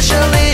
especially